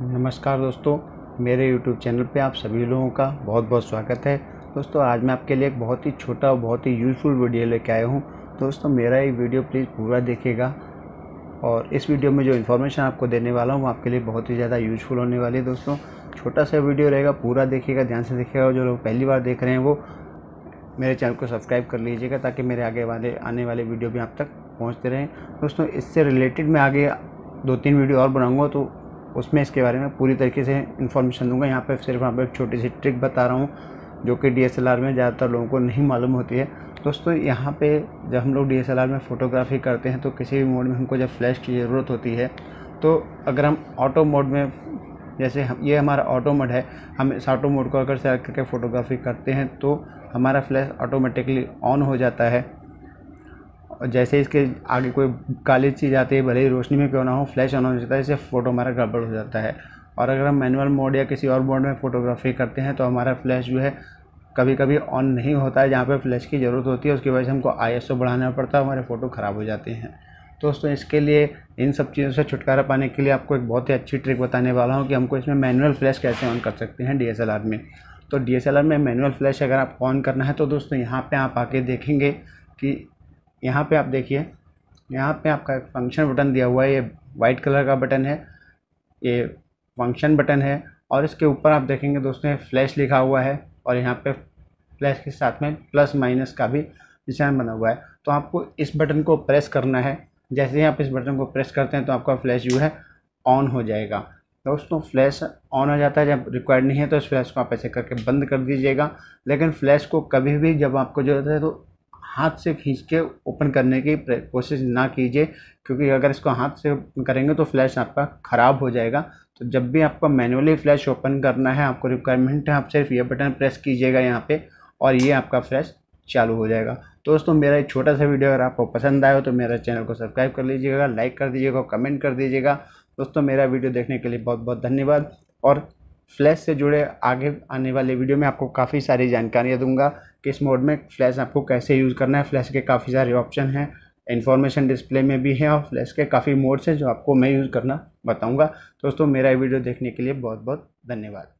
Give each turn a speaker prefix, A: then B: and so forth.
A: नमस्कार दोस्तों, मेरे YouTube चैनल पे आप सभी लोगों का बहुत बहुत स्वागत है। दोस्तों, आज मैं आपके लिए एक बहुत ही छोटा और बहुत ही यूज़फुल वीडियो लेके आया हूँ। दोस्तों, मेरा ये वीडियो प्लीज़ पूरा देखेगा और इस वीडियो में जो इन्फॉर्मेशन आपको देने वाला हूँ, वो आपके लिए बहुत ही ज़्यादा यूज़फुल होने वाली है। दोस्तों, छोटा सा वीडियो रहेगा, पूरा देखिएगा, ध्यान से देखिएगा और जो लोग पहली बार देख रहे हैं, वो मेरे चैनल को सब्सक्राइब कर लीजिएगा ताकि मेरे आगे वाले, आने वाले वीडियो भी आप तक पहुँचते रहें। दोस्तों, इससे रिलेटेड मैं आगे दो तीन वीडियो और बनाऊँगा तो उसमें इसके बारे में पूरी तरीके से इन्फॉर्मेशन दूँगा। यहाँ पर सिर्फ़ पर एक छोटी सी ट्रिक बता रहा हूँ, जो कि डीएसएलआर में ज़्यादातर लोगों को नहीं मालूम होती है। दोस्तों, यहाँ पे जब हम लोग डीएसएलआर में फ़ोटोग्राफी करते हैं तो किसी भी मोड में हमको जब फ्लैश की ज़रूरत होती है तो अगर हम ऑटो मोड में, जैसे हम, ये हमारा ऑटो मोड है, हम इस ऑटो मोड को अगर सेलेक्ट करके फ़ोटोग्राफी करते हैं तो हमारा फ्लैश ऑटोमेटिकली ऑन हो जाता है। और जैसे इसके आगे कोई काली चीज़ आती है, भले ही रोशनी में क्यों ना हो फ्लैश ऑन हो जाता है, इससे फ़ोटो हमारा गड़बड़ हो जाता है। और अगर हम मैनुअल मोड या किसी और मोड में फ़ोटोग्राफी करते हैं तो हमारा फ्लैश जो है कभी कभी ऑन नहीं होता है, जहाँ पर फ्लैश की ज़रूरत होती है, उसकी वजह से हमको आई एस ओ बढ़ाना पड़ता है, हमारे फ़ोटो ख़राब हो जाते हैं। दोस्तों, इसके लिए, इन सब चीज़ों से छुटकारा पाने के लिए आपको एक बहुत ही अच्छी ट्रिक बताने वाला हूँ कि हमको इसमें मैनुअल फ्लैश कैसे ऑन कर सकते हैं डीएसएलआर में। तो डीएसएलआर में मैनुअल फ्लैश अगर आप ऑन करना है तो दोस्तों, यहाँ पर आप आके देखेंगे कि यहाँ पे आप देखिए, यहाँ पे आपका एक फ़ंक्शन बटन दिया हुआ है, ये वाइट कलर का बटन है, ये फ़ंक्शन बटन है, और इसके ऊपर आप देखेंगे दोस्तों फ्लैश लिखा हुआ है, और यहाँ पे फ्लैश के साथ में प्लस माइनस का भी निशान बना हुआ है। तो आपको इस बटन को प्रेस करना है, जैसे ही आप इस बटन को प्रेस करते हैं तो आपका फ्लैश जो है ऑन हो जाएगा। दोस्तों फ्लैश ऑन हो जाता है, जब रिक्वायर्ड नहीं है तो इस फ्लैश को आप ऐसे करके बंद कर दीजिएगा, लेकिन फ्लैश को कभी भी जब आपको ज़रूरत है तो हाथ से खींच के ओपन करने की कोशिश ना कीजिए, क्योंकि अगर इसको हाथ से करेंगे तो फ्लैश आपका ख़राब हो जाएगा। तो जब भी आपको मैनुअली फ्लैश ओपन करना है, आपको रिक्वायरमेंट है, आप सिर्फ़ ये बटन प्रेस कीजिएगा यहाँ पे और ये आपका फ्लैश चालू हो जाएगा। दोस्तों, मेरा एक छोटा सा वीडियो अगर आपको पसंद आया हो तो मेरा चैनल को सब्सक्राइब कर लीजिएगा, लाइक कर दीजिएगा कमेंट कर दीजिएगा। दोस्तों, मेरा वीडियो देखने के लिए बहुत बहुत धन्यवाद और फ्लैश से जुड़े आगे आने वाले वीडियो में आपको काफ़ी सारी जानकारियाँ दूँगा किस मोड में फ्लैश आपको कैसे यूज़ करना है। फ्लैश के काफ़ी सारे ऑप्शन हैं इन्फॉर्मेशन डिस्प्ले में भी है और फ्लैश के काफ़ी मोड्स हैं जो आपको मैं यूज़ करना बताऊँगा। दोस्तों, मेरा वीडियो देखने के लिए बहुत बहुत धन्यवाद।